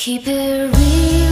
Keep it real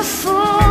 a fool